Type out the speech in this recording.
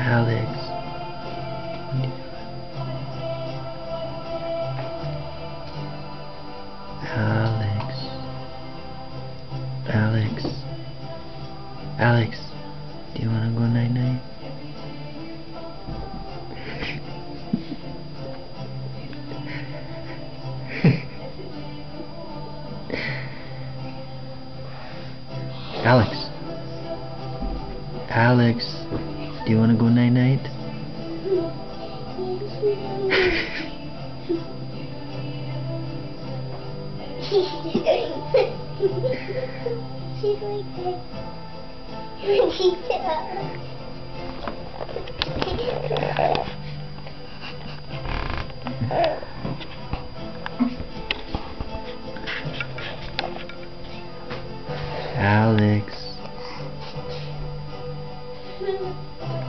Alex. Alex. Alex. Alex. Do you wanna go night night? Alex. Alex. Do you wanna go night night? She's like Alex. Christmas.